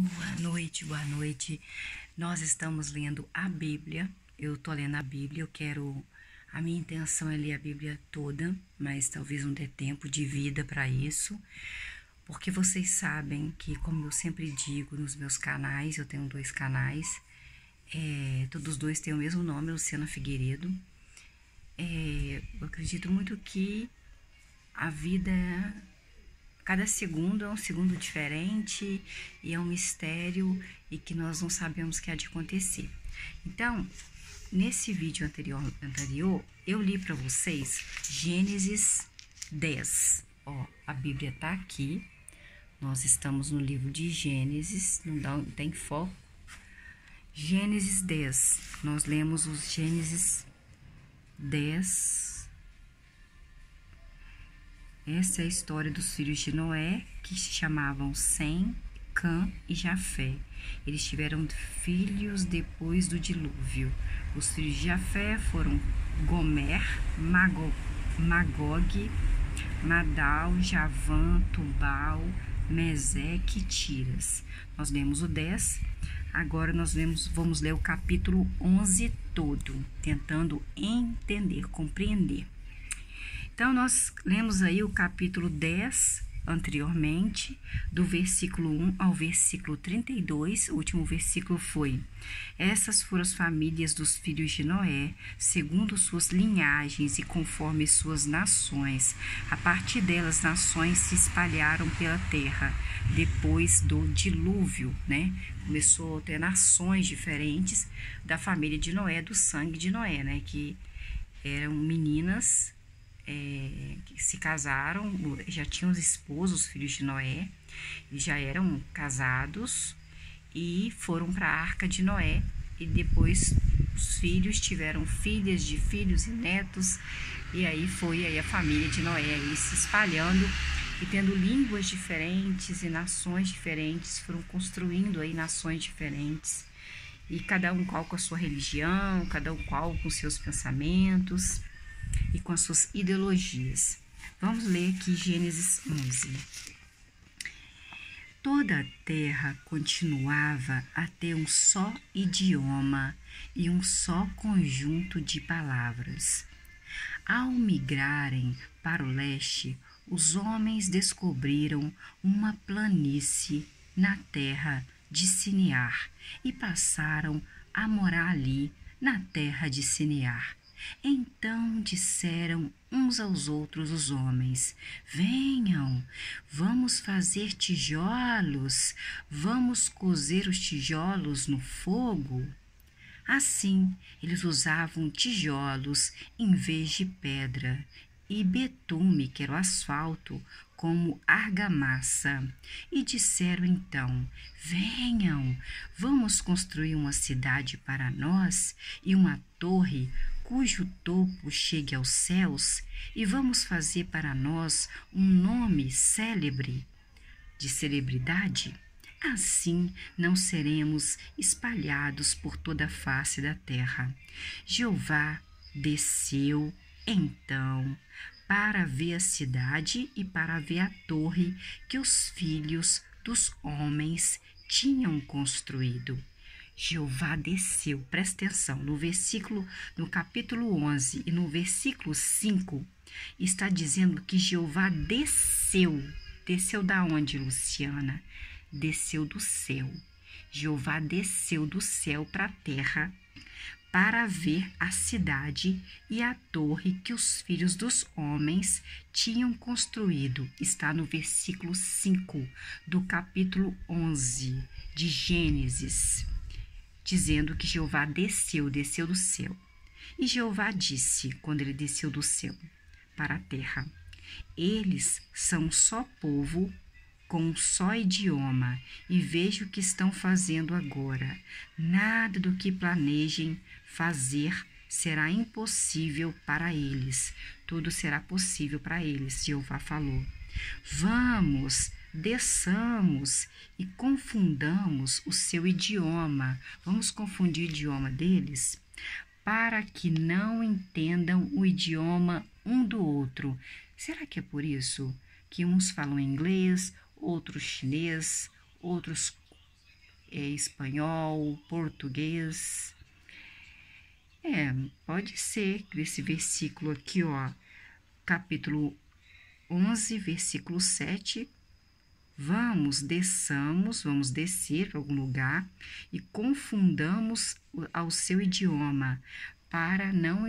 Boa noite, boa noite. Nós estamos lendo a Bíblia. Eu tô lendo a Bíblia, eu quero. A minha intenção é ler a Bíblia toda, mas talvez não dê tempo de vida para isso. Porque vocês sabem que, como eu sempre digo nos meus canais, eu tenho dois canais, é, todos dois têm o mesmo nome, Luciana Figueiredo. É, eu acredito muito que a vida Cada segundo é um segundo diferente e é um mistério e que nós não sabemos o que há de acontecer. Então, nesse vídeo anterior, anterior eu li para vocês Gênesis 10. Ó, a Bíblia está aqui. Nós estamos no livro de Gênesis, não, dá, tem foco. Gênesis 10. Nós lemos os Gênesis 10 essa é a história dos filhos de Noé, que se chamavam Sem, Cã e Jafé. Eles tiveram filhos depois do dilúvio. Os filhos de Jafé foram Gomer, Magog, Magog Madal, Javã, Tubal, Meseque e Tiras. Nós lemos o 10, agora nós vemos, vamos ler o capítulo 11 todo, tentando entender, compreender. Então, nós lemos aí o capítulo 10 anteriormente, do versículo 1 ao versículo 32. O último versículo foi: Essas foram as famílias dos filhos de Noé, segundo suas linhagens e conforme suas nações. A partir delas, nações se espalharam pela terra depois do dilúvio, né? Começou a ter nações diferentes da família de Noé, do sangue de Noé, né? Que eram meninas é, se casaram, já tinham os esposos, os filhos de Noé, eles já eram casados e foram para a arca de Noé e depois os filhos tiveram filhas de filhos e netos e aí foi aí a família de Noé aí se espalhando e tendo línguas diferentes e nações diferentes, foram construindo aí nações diferentes e cada um qual com a sua religião, cada um qual com seus pensamentos e com as suas ideologias. Vamos ler aqui Gênesis 11. Toda a terra continuava a ter um só idioma e um só conjunto de palavras. Ao migrarem para o leste, os homens descobriram uma planície na terra de Sinear e passaram a morar ali, na terra de Sinear. Então disseram uns aos outros os homens: Venham, vamos fazer tijolos, vamos cozer os tijolos no fogo. Assim, eles usavam tijolos em vez de pedra e betume, que era o asfalto, como argamassa. E disseram então: Venham, vamos construir uma cidade para nós e uma torre cujo topo chegue aos céus, e vamos fazer para nós um nome célebre de celebridade? Assim não seremos espalhados por toda a face da terra. Jeová desceu então para ver a cidade e para ver a torre que os filhos dos homens tinham construído. Jeová desceu, presta atenção, no versículo, no capítulo 11 e no versículo 5, está dizendo que Jeová desceu. Desceu da onde, Luciana? Desceu do céu. Jeová desceu do céu para a terra para ver a cidade e a torre que os filhos dos homens tinham construído. Está no versículo 5 do capítulo 11 de Gênesis dizendo que Jeová desceu, desceu do céu. E Jeová disse, quando ele desceu do céu para a terra: Eles são só povo, com um só idioma, e vejo o que estão fazendo agora. Nada do que planejem fazer será impossível para eles. Tudo será possível para eles, Jeová falou. Vamos, desçamos e confundamos o seu idioma. Vamos confundir o idioma deles? Para que não entendam o idioma um do outro. Será que é por isso que uns falam inglês, outros chinês, outros é espanhol, português. É, pode ser esse versículo aqui, ó, capítulo 11, versículo 7. Vamos, desçamos, vamos descer para algum lugar e confundamos ao seu idioma, para não